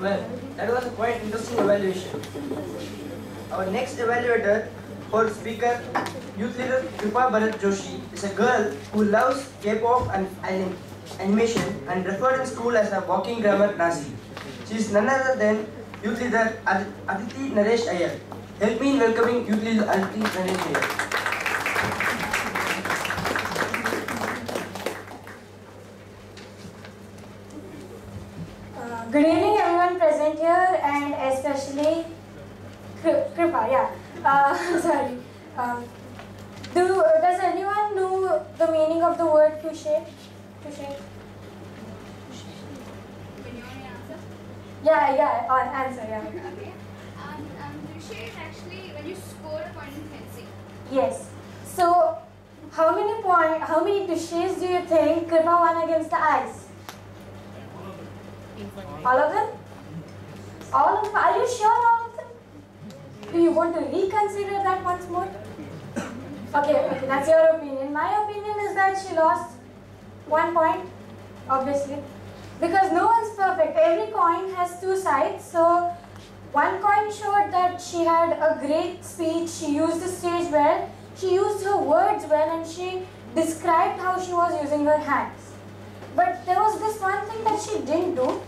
Well, that was a quite interesting evaluation. Our next evaluator for speaker, youth leader Kripa Bharat Joshi is a girl who loves K-pop and anim animation and referred in school as a walking grammar Nazi. She is none other than youth leader Adithi Naresh Iyer. Help me in welcoming youth leader Adithi Naresh Iyer. Uh, good evening, everyone present here, and especially Kri- Kripa. Yeah, uh, sorry. Um, do does anyone know the meaning of the word touche? Touche. When you answer? Yeah, yeah. On answer. Yeah. Okay. Um, um, touche is actually when you score a point in fencing. Yes. So, how many point? How many touches do you think Kripa won against the ice? All of them? All of them? Are you sure all of them? Do you want to reconsider that once more? Okay, okay, that's your opinion. My opinion is that she lost one point, obviously. Because no one's perfect. Every coin has two sides. So, one coin showed that she had a great speech, she used the stage well, she used her words well, and she described how she was using her hands. But there was this one thing that she didn't do.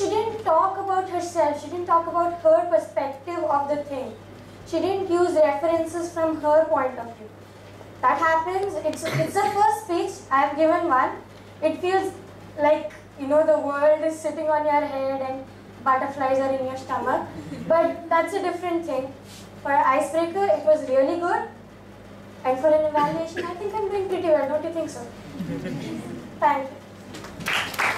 She didn't talk about herself, she didn't talk about her perspective of the thing. She didn't use references from her point of view. That happens, it's, it's the first speech, I have given one. It feels like, you know, the world is sitting on your head and butterflies are in your stomach. But that's a different thing. For icebreaker, it was really good. And for an evaluation, I think I'm doing pretty well, don't you think so? Thank you.